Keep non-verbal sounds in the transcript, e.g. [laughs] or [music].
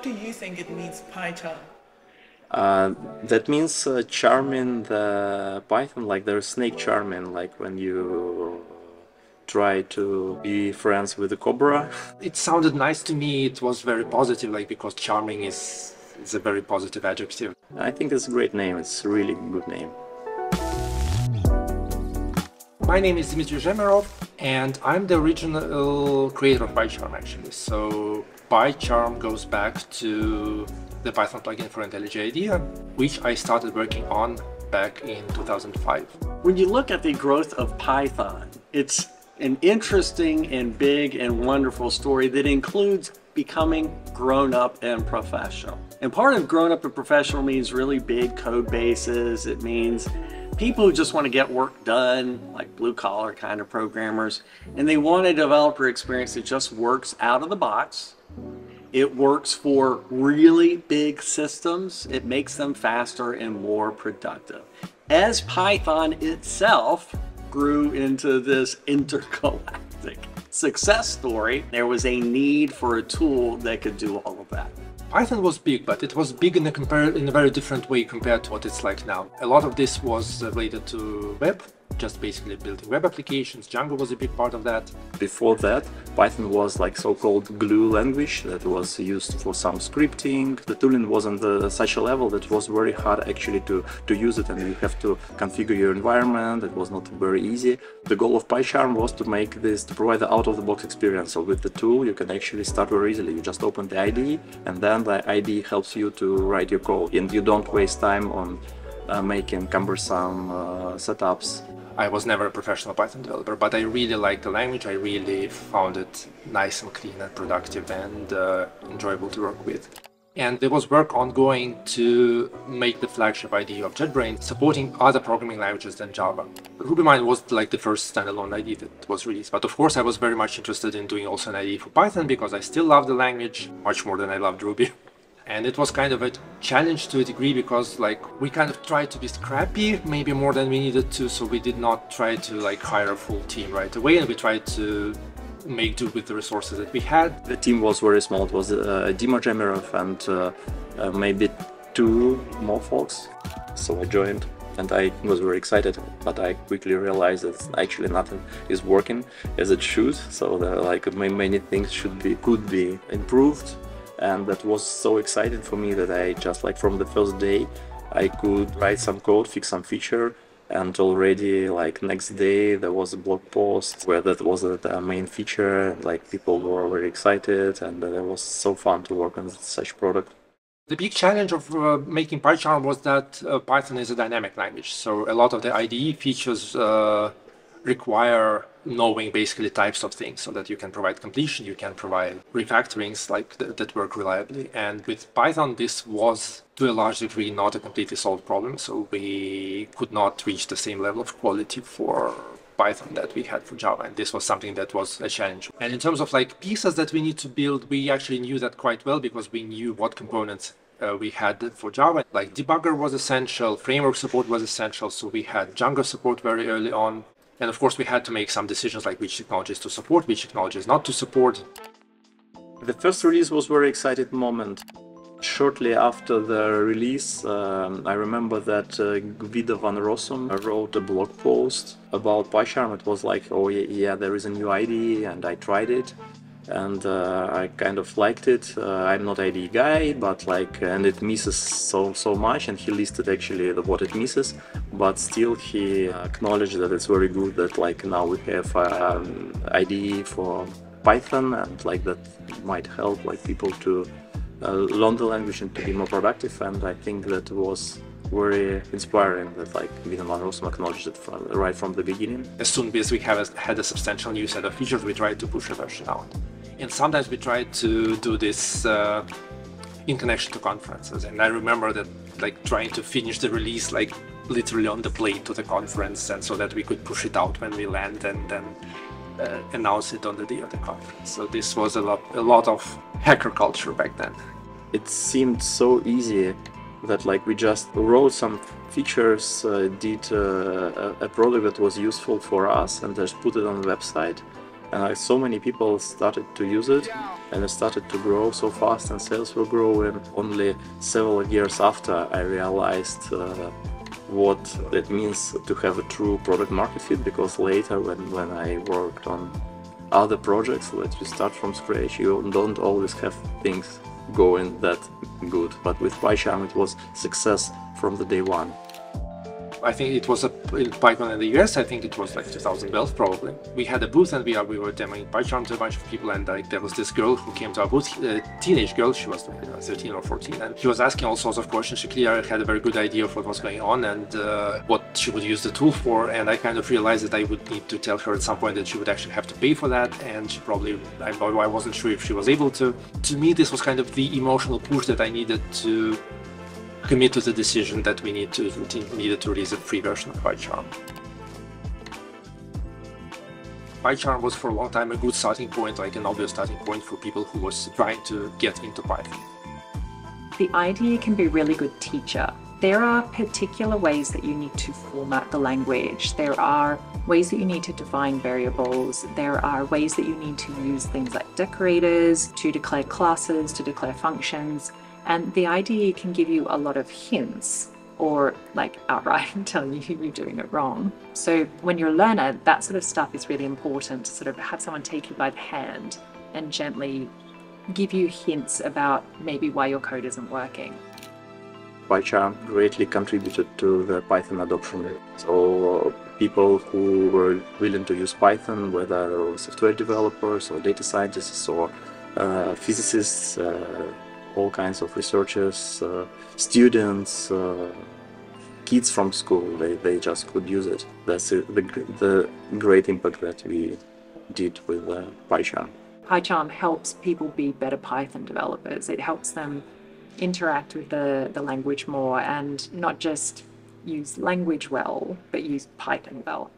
what do you think it means, PyCharm? Uh, that means uh, charming the python, like there's snake charming, like when you try to be friends with the cobra. [laughs] It sounded nice to me. It was very positive, like because charming is is a very positive adjective. I think it's a great name. It's a really good name. My name is Dmitry Jemerov, and I'm the original creator of PyCharm actually. So PyCharm goes back to the Python plugin for IntelliJ IDEA, which I started working on back in 2005. When you look at the growth of Python, it's an interesting and big and wonderful story that includes becoming grown up and professional. And part of grown up and professional means really big code bases. It means people who just want to get work done, like blue collar kind of programmers, and they want a developer experience that just works out of the box. It works for really big systems. It makes them faster and more productive. As Python itself grew into this [laughs] intergalactic success story, there was a need for a tool that could do all of that. Python was big, but it was big in a, in a very different way compared to what it's like now. A lot of this was uh, related to web, just basically building web applications. Django was a big part of that. Before that, Python was like so-called glue language that was used for some scripting. The tooling wasn't uh, such a level that was very hard actually to, to use it and you have to configure your environment. It was not very easy. The goal of PyCharm was to make this, to provide the out-of-the-box experience. So with the tool, you can actually start very easily. You just open the IDE and then the IDE helps you to write your code and you don't waste time on uh, making cumbersome uh, setups I was never a professional Python developer, but I really liked the language. I really found it nice and clean and productive and uh, enjoyable to work with. And there was work ongoing to make the flagship IDE of JetBrains supporting other programming languages than Java. RubyMine was like the first standalone IDE that was released. But of course, I was very much interested in doing also an IDE for Python because I still love the language much more than I loved Ruby. [laughs] and it was kind of a challenge to a degree because like we kind of tried to be scrappy maybe more than we needed to so we did not try to like hire a full team right away and we tried to make do with the resources that we had. The team was very small. It was uh, Dima Jemerov and uh, uh, maybe two more folks. So I joined and I was very excited but I quickly realized that actually nothing is working as it should. So like many things should be could be improved and that was so exciting for me that I just like from the first day I could write some code, fix some feature and already like next day there was a blog post where that was the main feature like people were very excited and it was so fun to work on such product. The big challenge of uh, making pycharm was that uh, python is a dynamic language so a lot of the ide features uh, require knowing basically types of things so that you can provide completion, you can provide refactorings like th- that work reliably. And with Python, this was to a large degree not a completely solved problem. So we could not reach the same level of quality for Python that we had for Java. And this was something that was a challenge. And in terms of like pieces that we need to build, we actually knew that quite well because we knew what components uh, we had for Java. Like debugger was essential, framework support was essential. So we had Django support very early on. And of course, we had to make some decisions like which technologies to support, which technologies not to support. The first release was very exciting moment. Shortly after the release, um, I remember that uh, Guido van Rossum wrote a blog post about PyCharm. It was like, oh yeah, yeah, there is a new IDE and I tried it and uh, I kind of liked it. Uh, I'm not IDE guy, but like, and it misses so so much, and he listed actually the, what it misses, but still he acknowledged that it's very good that like now we have um, IDE for Python, and like that might help like people to uh, learn the language and to be more productive, and I think that was very inspiring that like Guido van Rossum acknowledged it from, right from the beginning. As soon as we have had a substantial new set of features, we tried to push a version out. And sometimes we try to do this uh, in connection to conferences. And I remember that like trying to finish the release like literally on the plane to the conference and so that we could push it out when we land and then uh, announce it on the day of the conference. So this was a lot, a lot of hacker culture back then. It seemed so easy that like we just wrote some features, uh, did uh, a product that was useful for us and just put it on the website uh, so many people started to use it and it started to grow so fast and sales were growing. Only several years after I realized uh, what it means to have a true product market fit because later when, when I worked on other projects that you start from scratch, you don't always have things going that good. But with PyCharm it was success from the day one. I think it was a PyCon in the US. I think it was like 2012 probably. We had a booth and we are we were demoing PyCharm to a bunch of people. And like there was this girl who came to our booth, a teenage girl. She was like, 13 or 14, and she was asking all sorts of questions. She clearly had a very good idea of what was going on and uh, what she would use the tool for. And I kind of realized that I would need to tell her at some point that she would actually have to pay for that. And she probably I, I wasn't sure if she was able to. To me, this was kind of the emotional push that I needed to commit to the decision that we need to needed to release a free version of PyCharm. PyCharm was for a long time a good starting point, like an obvious starting point for people who was trying to get into Python. The IDE can be a really good teacher. There are particular ways that you need to format the language. There are ways that you need to define variables. There are ways that you need to use things like decorators to declare classes, to declare functions. And the IDE can give you a lot of hints or like outright [laughs] tell you you're doing it wrong. So when you're a learner, that sort of stuff is really important to sort of have someone take you by the hand and gently give you hints about maybe why your code isn't working. PyCharm greatly contributed to the Python adoption. So people who were willing to use Python, whether software developers or data scientists or uh, physicists, uh, all kinds of researchers, uh, students, uh, kids from school, they, they just could use it. That's the, the great impact that we did with uh, PyCharm. PyCharm helps people be better Python developers. It helps them interact with the, the language more and not just use language well, but use Python well.